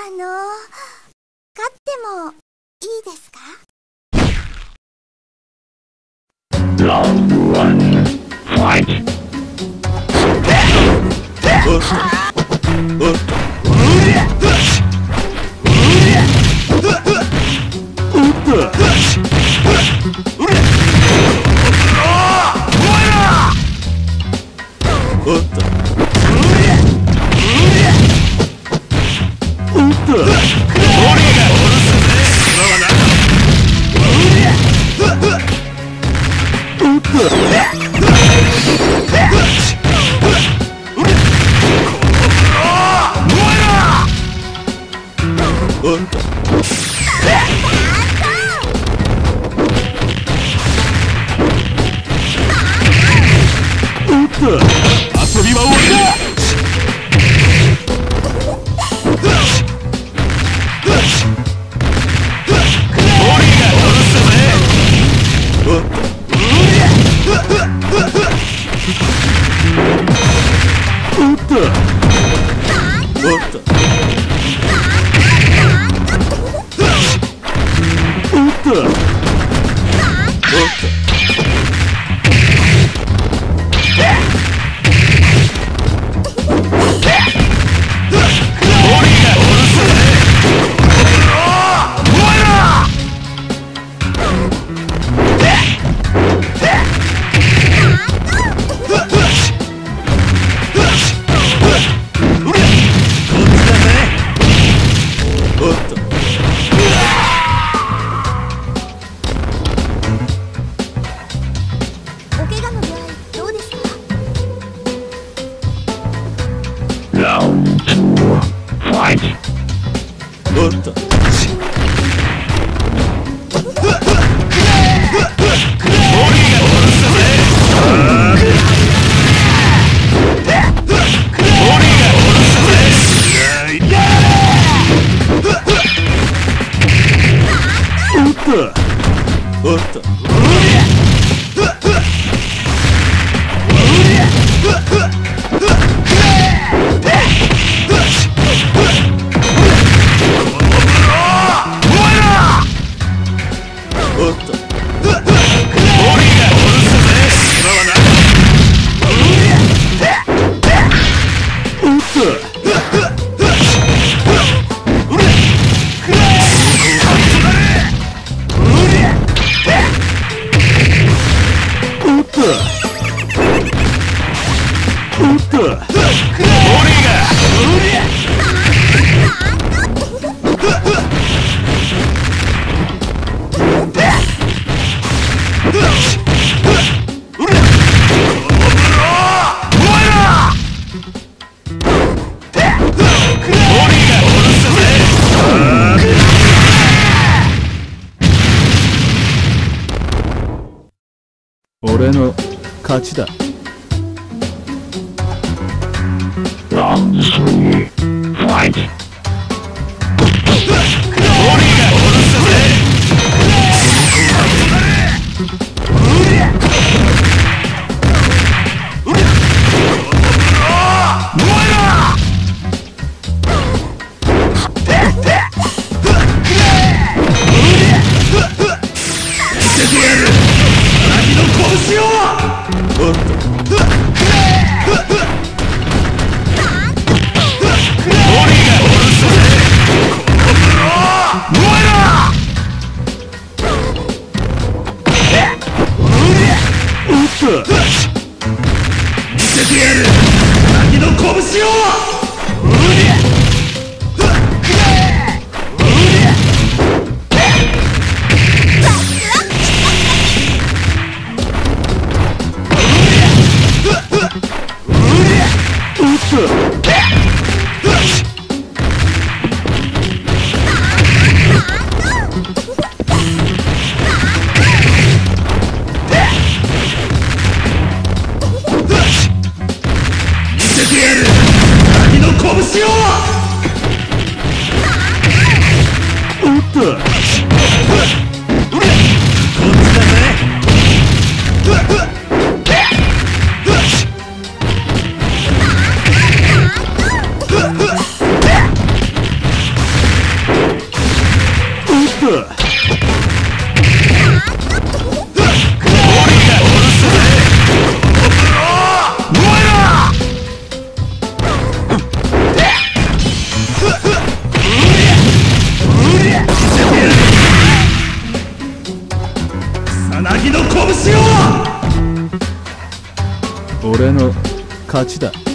あの、勝ってもいいですか？遊びは終わりだ Round two, fight. 俺の勝ちだ Round three, fight. お見せてやる。先の拳をうっしようおっ。とおっ。と俺の勝ちだ。